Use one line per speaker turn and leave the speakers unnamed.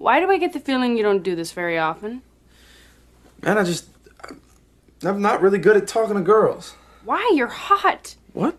Why do I get the feeling you don't do this very often?
Man, I just. I'm not really good at talking to girls.
Why? You're hot.
What?